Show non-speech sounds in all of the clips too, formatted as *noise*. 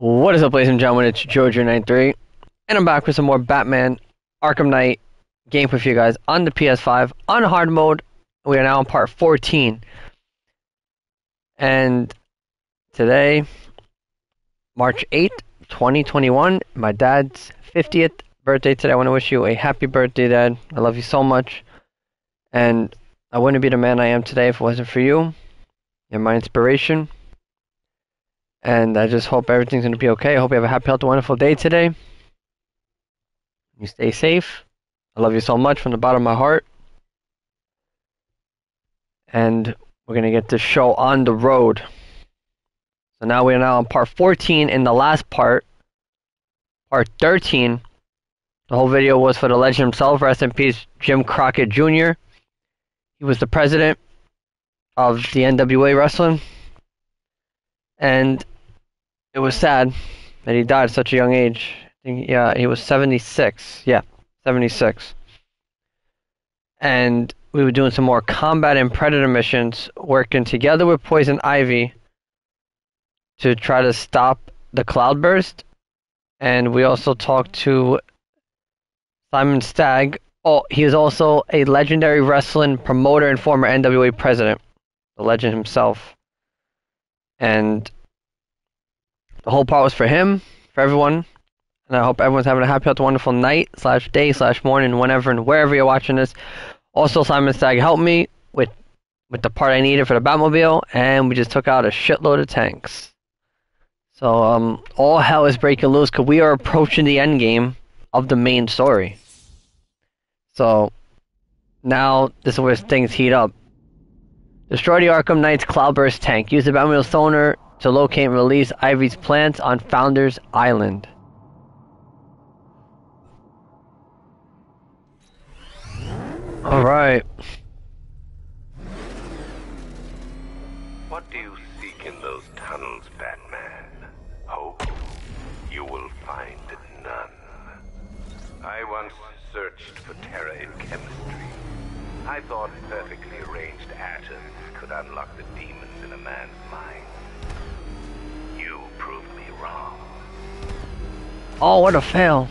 What is up, ladies and gentlemen? It's Jojo93, and I'm back with some more Batman Arkham Knight gameplay for you guys on the PS5 on hard mode. We are now on part 14, and today, March 8th, 2021, my dad's 50th birthday today. I want to wish you a happy birthday, Dad. I love you so much, and I wouldn't be the man I am today if it wasn't for you. You're my inspiration. And I just hope everything's going to be okay. I hope you have a happy, healthy, wonderful day today. You stay safe. I love you so much from the bottom of my heart. And we're going to get this show on the road. So now we're now on part 14. In the last part, part 13, the whole video was for the legend himself, rest in peace, Jim Crockett Jr. He was the president of the NWA Wrestling. And it was sad that he died at such a young age. Think, yeah, he was 76. Yeah, 76. And we were doing some more combat and predator missions, working together with Poison Ivy to try to stop the cloudburst. And we also talked to Simon Stagg. Oh, he is also a legendary wrestling promoter and former NWA president, the legend himself. And the whole part was for him, for everyone. And I hope everyone's having a happy, wonderful night, slash day, slash morning, whenever and wherever you're watching this. Also, Simon Stagg helped me with with the part I needed for the Batmobile, and we just took out a shitload of tanks. So, um, all hell is breaking loose because we are approaching the end game of the main story. So, now this is where things heat up. Destroy the Arkham Knight's Cloudburst tank. Use the Batmobile sonar to locate and release Ivy's plants on Founders Island. Alright. What do you seek in those tunnels, Batman? Hope? You will find none. I once searched for terror in chemistry. I thought perfectly arranged atoms could unlock the demons in a man's mind. You proved me wrong. Oh, what a fail.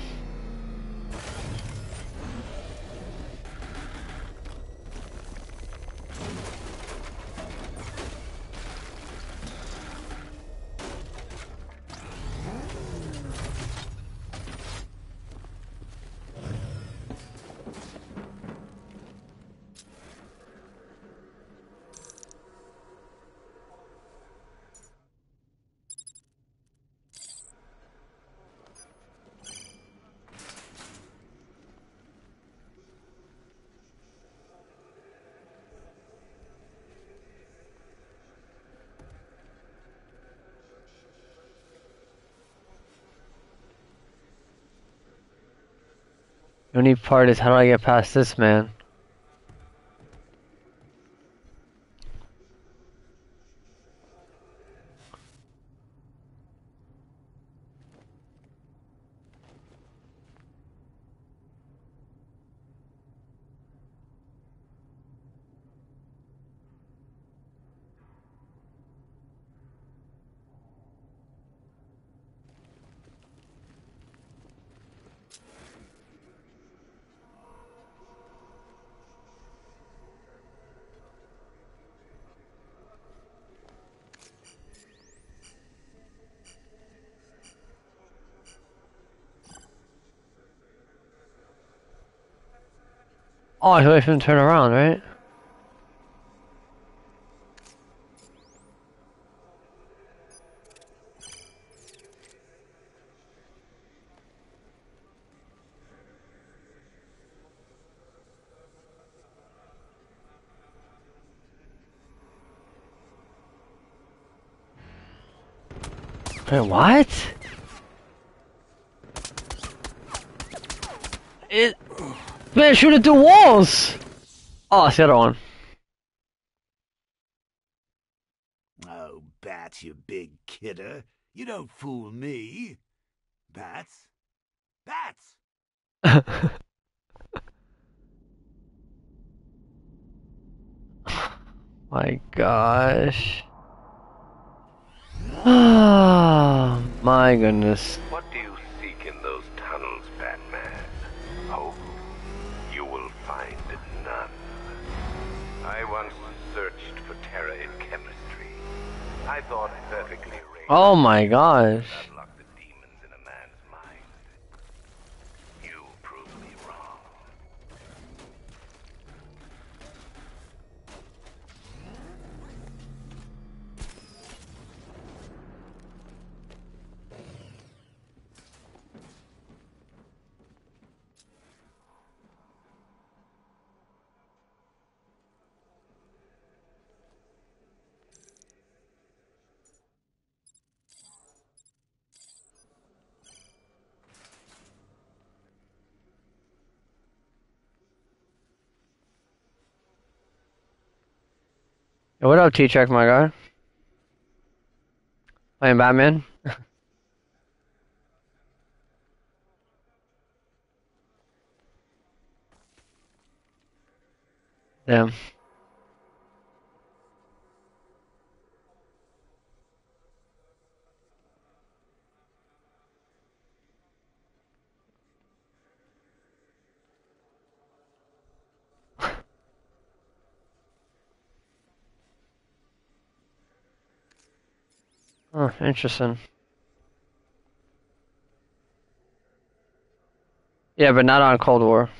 The only part is how do I get past this man? Oh, I wait for him to turn around, right? Wait, what? Man, shoot it through walls! Oh, it's the other one. Oh, Bats, you big kidder. You don't fool me. Bats? Bats! *laughs* My gosh. Oh *sighs* My goodness. What do you seek in those tunnels, Batman? Hope? You will find none. I once searched for terror in chemistry. I thought perfectly Oh my gosh. unlock the demons in a man's mind. You proved me wrong. Yo, What up, T-Check, my guy? Playing Batman? *laughs* Damn. Oh, interesting. Yeah, but not on Cold War.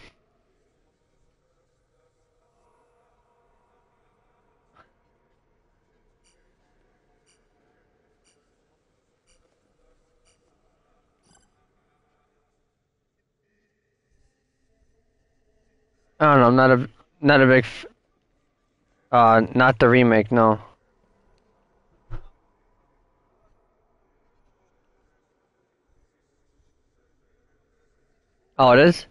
I don't know. I'm not a not a big. Uh, not the remake. No. Oh, it is.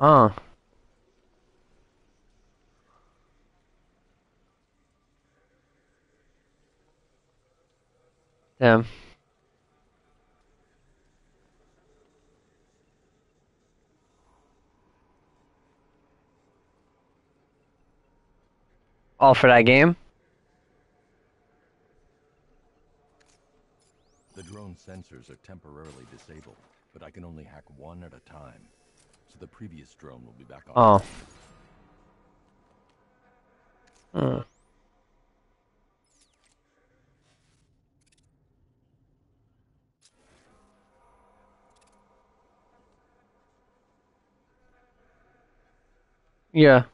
Oh. Damn. All for that game? The drone sensors are temporarily disabled, but I can only hack one at a time. So the previous drone will be back on. Oh. Hmm. Yeah.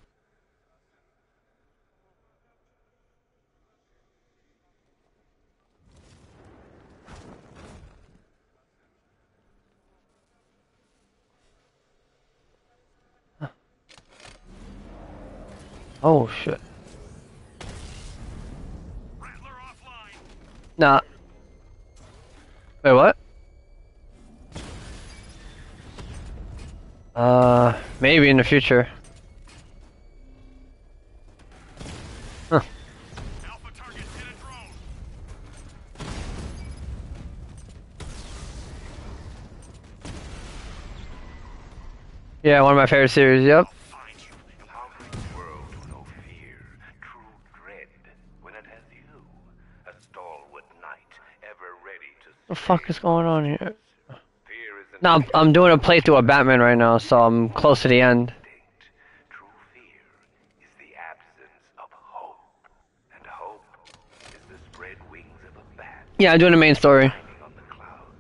Oh shit. Nah. Wait, what? Uh, maybe in the future. Huh. Yeah, one of my favorite series. Yep. Find you. How can the world know fear, true dread, when it has you, a stalwart knight, ever ready to What the fuck is going on here? Fear No, I'm, I'm doing a playthrough of Batman right now, so I'm close to the end. True fear is the absence of hope, and hope is the spread wings of a bat Yeah, I'm doing the main story. hanging on the clouds.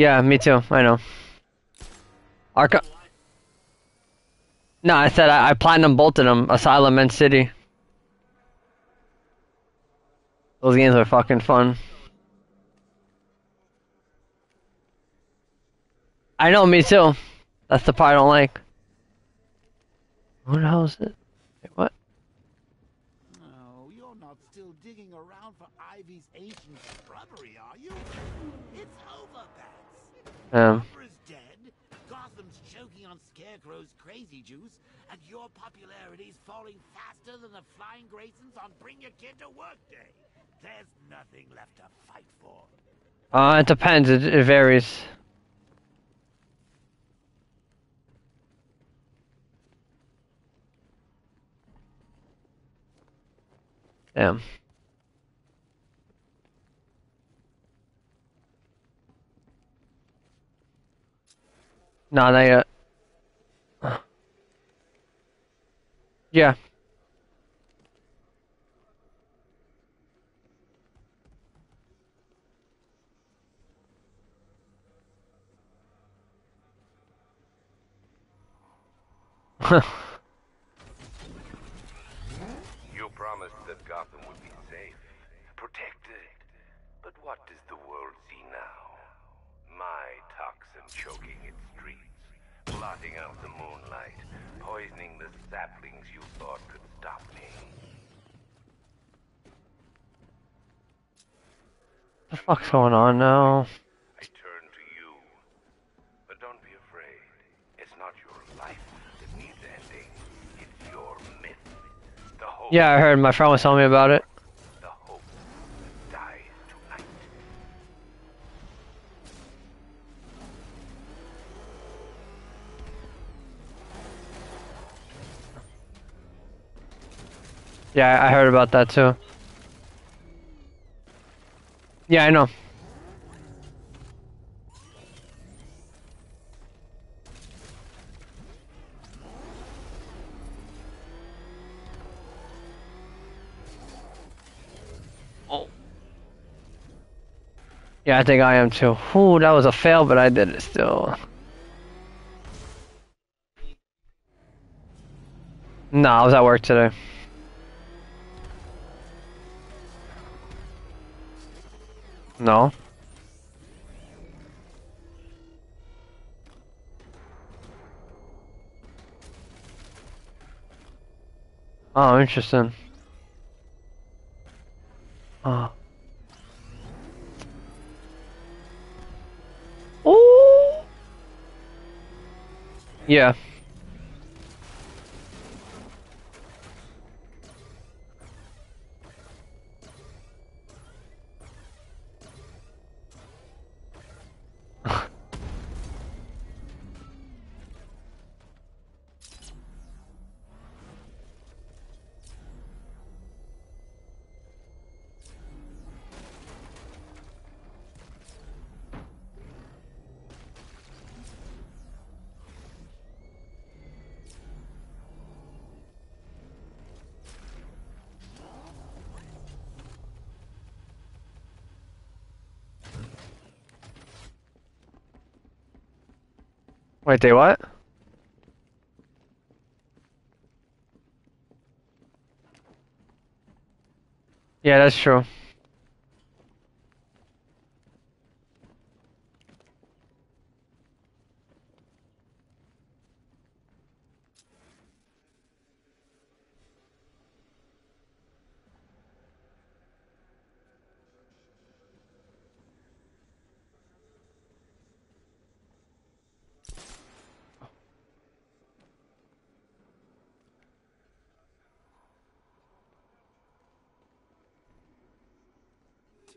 Yeah, me too. I know. Arca. No, I said I, I platinum bolted them. Asylum and City. Those games are fucking fun. I know, me too. That's the part I don't like. What the hell is it? Wait, what? Oh, you're not still digging around for Ivy's ancient shrubbery, are you? It's over, Bats. Um, dead. Gotham's choking on Scarecrow's crazy juice, and your popularity's falling faster than the Flying Graysons on Bring Your Kid to Work Day. There's nothing left to fight for. Uh, it depends. It, it varies. Damn. No, not yet. Yeah. *laughs* You promised that Gotham would be safe, protected. But what does the world see now? My toxin choking its streets, blotting out the moonlight, poisoning the saplings you thought could stop me. the fuck's going on now? I turn to you. But don't be afraid. It's not your life that needs ending. It's your myth. Yeah, I heard. My friend was telling me about it. Yeah, I heard about that too. Yeah, I know. Oh. Yeah, I think I am too. Ooh, that was a fail, but I did it still. No, I was at work today. No. Oh, interesting. Oh. Ooh. Yeah. Wait, they what? Yeah, that's true.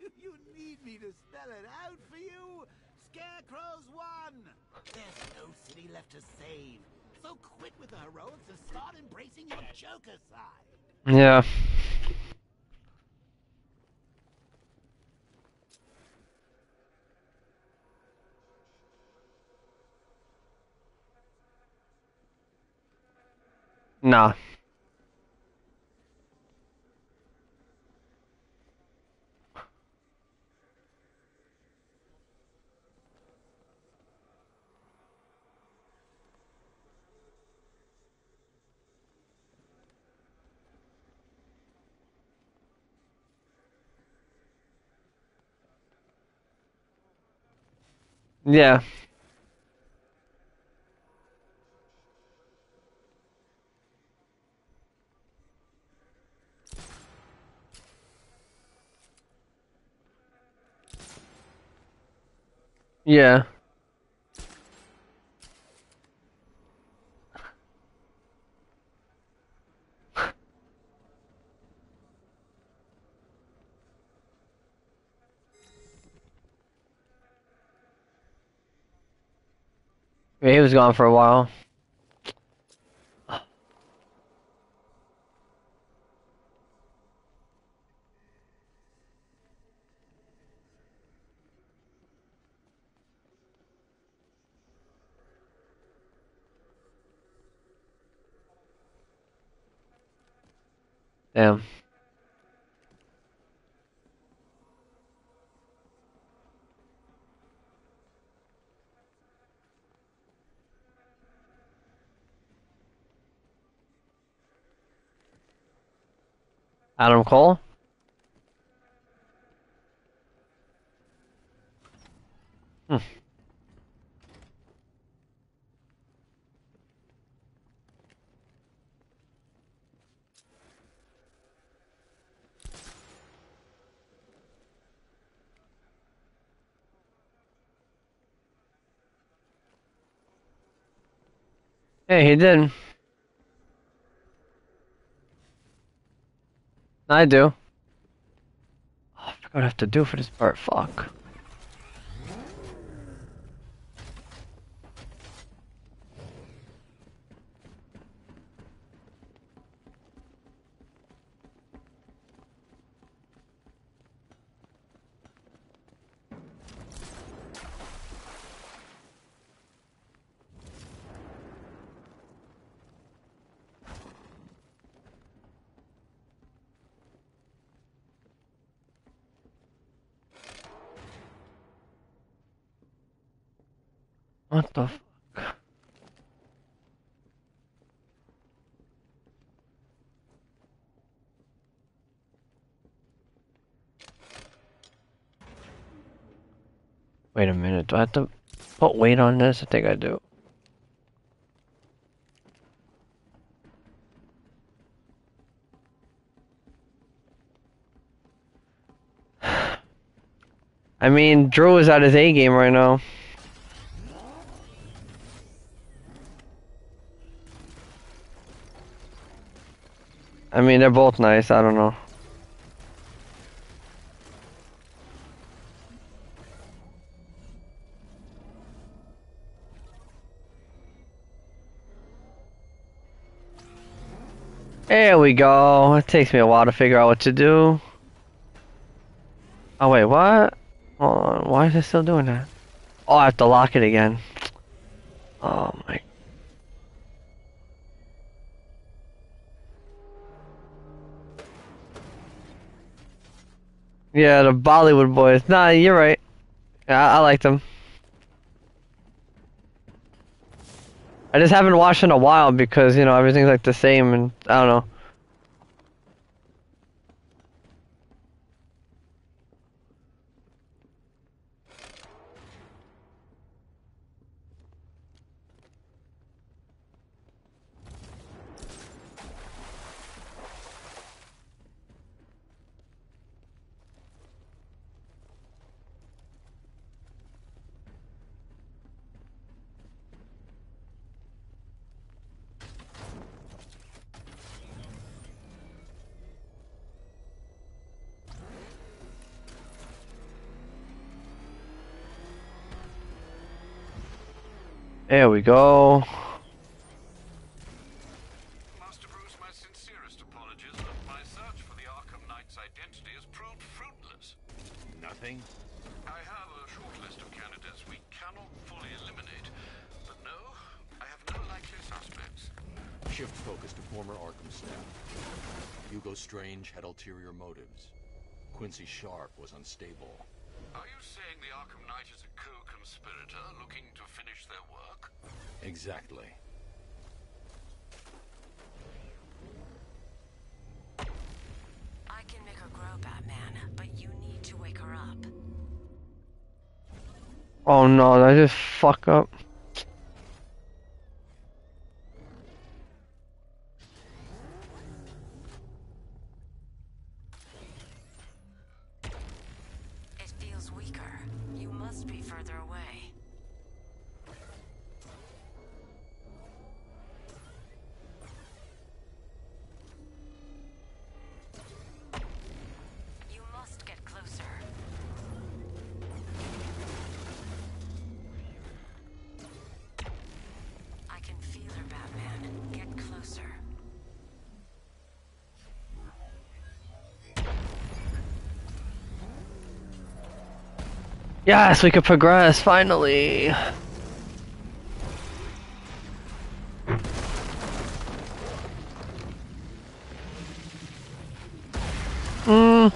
Do you need me to spell it out for you? Scarecrow's won! There's no city left to save. So quit with the heroics and start embracing your Joker side. Yeah. Nah. Yeah. Yeah. He was gone for a while. Damn. Adam Cole? Hmm. Hey, he did. I do. Oh, I forgot what I have to do for this part. Fuck. What the fuck? Wait a minute, do I have to put weight on this? I think I do. *sighs* I mean, Drew is at his A game right now. I mean, they're both nice. I don't know. There we go. It takes me a while to figure out what to do. Oh wait, what? Hold on. Why is it still doing that? Oh, I have to lock it again. Oh my Yeah, the Bollywood Boyz. Nah, you're right. Yeah, I, I like them. I just haven't watched in a while because you know everything's like the same, and I don't know. There we go. Master Bruce, my sincerest apologies, but my search for the Arkham Knight's identity has proved fruitless. Nothing? I have a short list of candidates we cannot fully eliminate, but no, I have no likely suspects. Shift focus to former Arkham staff. Hugo Strange had ulterior motives. Quincy Sharp was unstable. Oh no, did I just fuck up? It feels weaker. You must be further away. Yes, we could progress, finally! Hmm.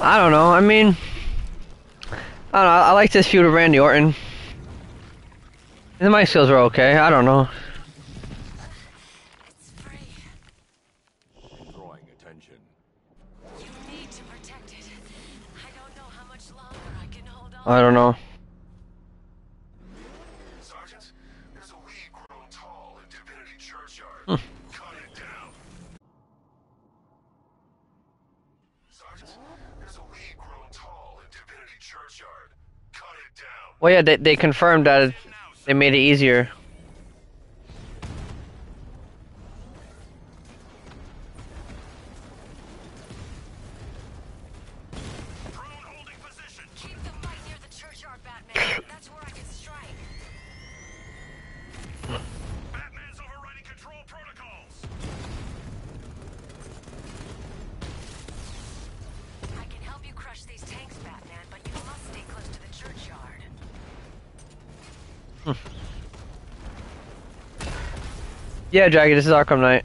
I don't know, I mean... I don't know, I like this feud with Randy Orton. And my skills were okay, I don't know. I don't know. Sergeant, there's a weed grown tall in Divinity Churchyard. Hmm. Cut it down. Sergeant, there's a weed grown tall in Divinity Churchyard. Cut it down. Well, yeah, they, they confirmed that it, they made it easier. *laughs* yeah, Jackie, this is Arkham Knight.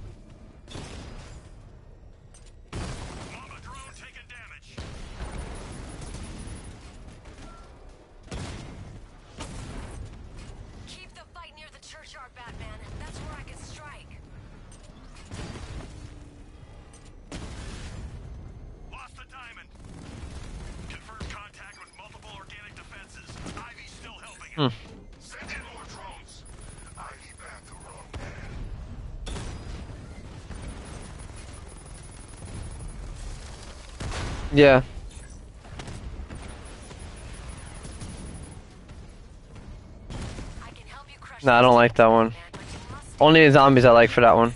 Yeah. No, nah, I don't like that one. Only the zombies I like for that one.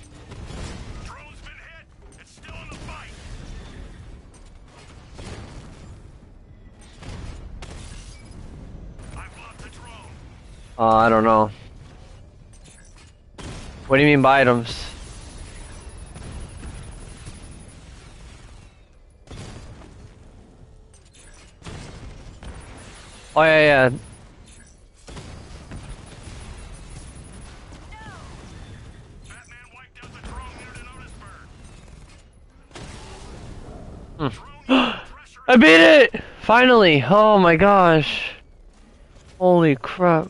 What do you mean by items? Oh yeah, yeah. Hmm. *gasps* I beat it! Finally! Oh my gosh. Holy crap.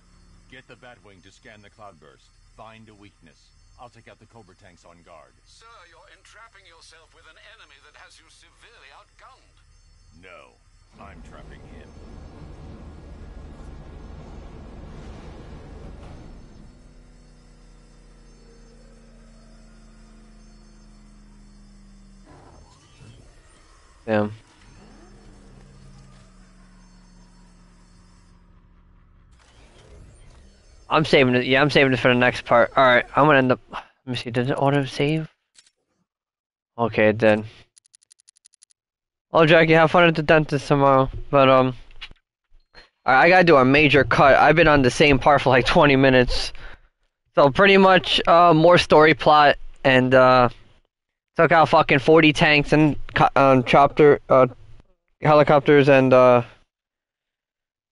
Get the Batwing to scan the cloudburst. Find a weakness. I'll take out the Cobra tanks on guard. Sir, you're entrapping yourself with an enemy that has you severely outgunned. No, I'm trapping him. Damn. I'm saving it. Yeah, I'm saving it for the next part. All right, I'm gonna end up. Let me see. Does it auto save? Okay, it did. Oh, Jackie, have fun at the dentist tomorrow. But um, all right, I gotta do a major cut. I've been on the same part for like 20 minutes. So pretty much, uh, more story plot and uh, took out fucking 40 tanks and um, chopper, uh, helicopters and uh,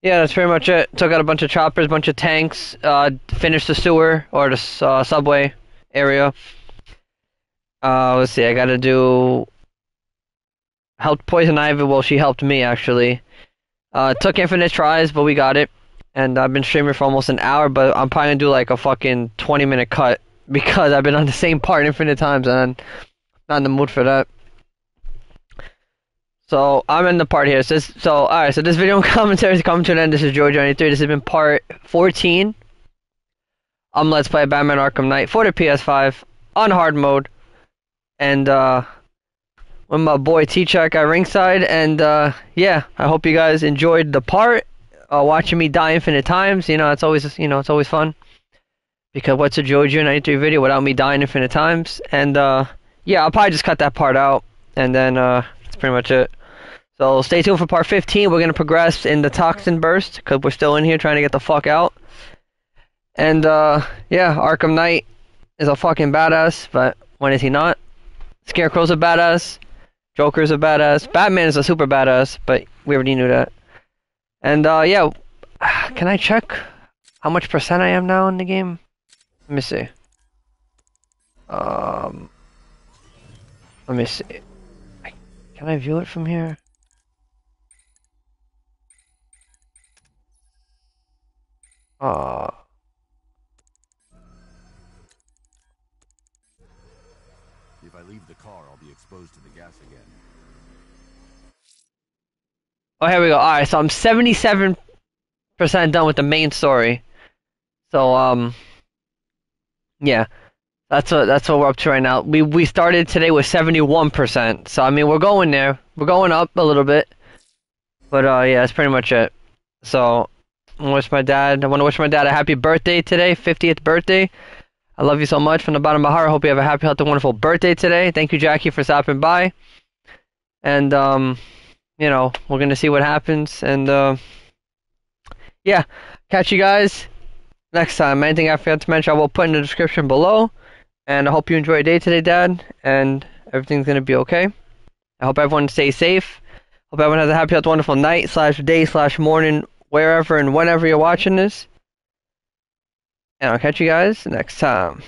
yeah, that's pretty much it. Took out a bunch of choppers, a bunch of tanks, uh, finished the sewer or the uh, subway area. Uh, let's see, I gotta do. Helped Poison Ivy. Well, she helped me actually. Uh, took infinite tries, but we got it. And I've been streaming for almost an hour, but I'm probably gonna do like a fucking 20 minute cut *laughs* because I've been on the same part infinite times and I'm not in the mood for that. So I'm in the part here. So, this, so all right. So this video *laughs* commentary is coming to an end. This is Jojo93. This has been part 14. Um, Let's Play Batman Arkham Knight for the PS5 on hard mode, and uh, with my boy T-Check at ringside. And uh, yeah, I hope you guys enjoyed the part. Uh, watching me die infinite times. You know, it's always you know it's always fun. Because what's a Jojo93 video without me dying infinite times? And uh, yeah, I'll probably just cut that part out, and then uh, that's pretty much it. So stay tuned for part 15. We're gonna progress in the toxin burst because we're still in here trying to get the fuck out. And uh, yeah, Arkham Knight is a fucking badass, but when is he not? Scarecrow's a badass. Joker's a badass. Batman is a super badass, but we already knew that. And uh, yeah, *sighs* can I check how much percent I am now in the game? Let me see. Um, let me see. Can I view it from here? Uh, If I leave the car, I'll be exposed to the gas again. oh, here we go. All right, so I'm 77% done with the main story. So um, yeah, that's what that's what we're up to right now. We we started today with 71%. So I mean, we're going there. We're going up a little bit. But uh, yeah, that's pretty much it. So, I wish my dad. I want to wish my dad a happy birthday today, 50th birthday. I love you so much from the bottom of my heart. I hope you have a happy, healthy, wonderful birthday today. Thank you, Jackie, for stopping by. And um, you know, we're gonna see what happens. And uh, yeah, catch you guys next time. Anything I forgot to mention, I will put in the description below. And I hope you enjoy your day today, Dad. And everything's gonna be okay. I hope everyone stays safe. Hope everyone has a happy, healthy, wonderful night slash day slash morning, wherever and whenever you're watching this. And I'll catch you guys next time.